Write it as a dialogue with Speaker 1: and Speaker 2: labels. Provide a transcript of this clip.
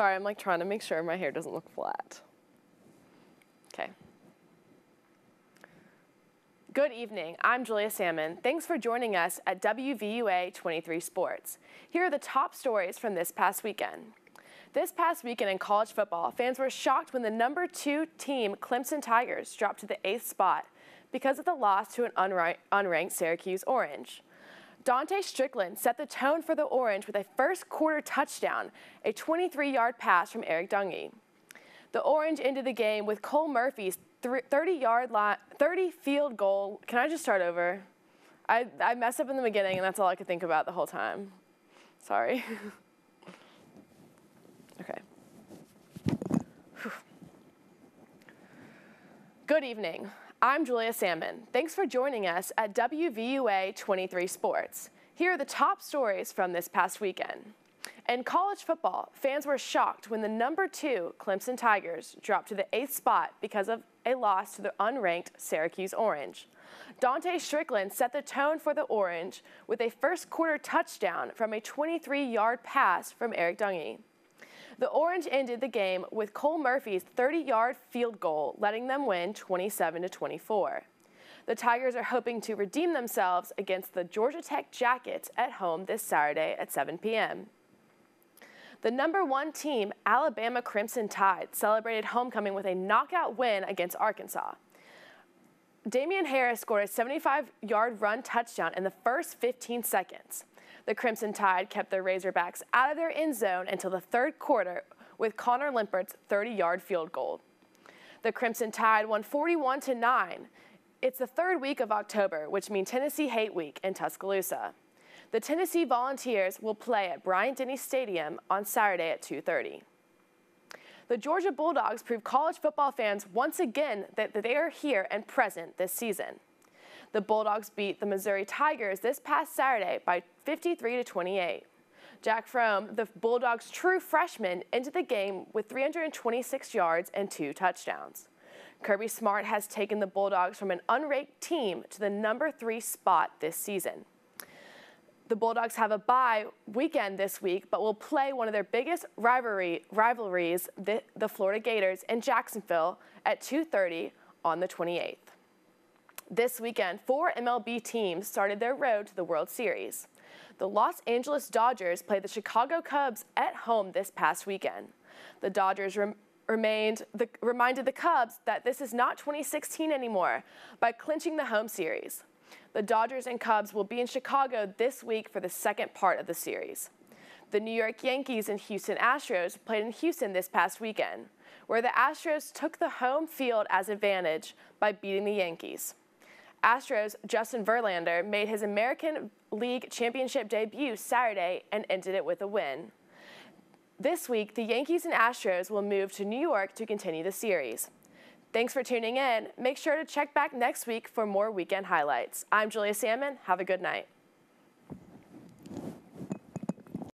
Speaker 1: Sorry, I'm like trying to make sure my hair doesn't look flat. Okay. Good evening. I'm Julia Salmon. Thanks for joining us at WVUA 23 Sports. Here are the top stories from this past weekend. This past weekend in college football, fans were shocked when the number two team, Clemson Tigers, dropped to the eighth spot because of the loss to an unranked Syracuse Orange. Dante Strickland set the tone for the Orange with a first quarter touchdown, a 23-yard pass from Eric Dungey. The Orange ended the game with Cole Murphy's 30-yard line, 30 field goal. Can I just start over? I, I messed up in the beginning, and that's all I could think about the whole time. Sorry. okay. Good evening. I'm Julia Salmon. Thanks for joining us at WVUA 23 Sports. Here are the top stories from this past weekend. In college football, fans were shocked when the number two Clemson Tigers dropped to the eighth spot because of a loss to the unranked Syracuse Orange. Dante Strickland set the tone for the Orange with a first quarter touchdown from a 23-yard pass from Eric Dungey. The Orange ended the game with Cole Murphy's 30-yard field goal, letting them win 27 to 24. The Tigers are hoping to redeem themselves against the Georgia Tech Jackets at home this Saturday at 7 p.m. The number one team, Alabama Crimson Tide, celebrated homecoming with a knockout win against Arkansas. Damien Harris scored a 75-yard run touchdown in the first 15 seconds. The Crimson Tide kept their Razorbacks out of their end zone until the third quarter with Connor Limpert's 30-yard field goal. The Crimson Tide won 41 to 9. It's the third week of October, which means Tennessee Hate Week in Tuscaloosa. The Tennessee Volunteers will play at Bryant-Denny Stadium on Saturday at 2:30. The Georgia Bulldogs prove college football fans once again that they are here and present this season. The Bulldogs beat the Missouri Tigers this past Saturday by 53 to 28. Jack Fromm, the Bulldogs' true freshman, entered the game with 326 yards and two touchdowns. Kirby Smart has taken the Bulldogs from an unranked team to the number three spot this season. The Bulldogs have a bye weekend this week, but will play one of their biggest rivalry, rivalries, the, the Florida Gators, in Jacksonville at 2.30 on the 28th. This weekend, four MLB teams started their road to the World Series. The Los Angeles Dodgers played the Chicago Cubs at home this past weekend. The Dodgers rem remained the, reminded the Cubs that this is not 2016 anymore by clinching the home series. The Dodgers and Cubs will be in Chicago this week for the second part of the series. The New York Yankees and Houston Astros played in Houston this past weekend, where the Astros took the home field as advantage by beating the Yankees. Astros' Justin Verlander made his American League Championship debut Saturday and ended it with a win. This week, the Yankees and Astros will move to New York to continue the series. Thanks for tuning in. Make sure to check back next week for more weekend highlights. I'm Julia Salmon. Have a good night.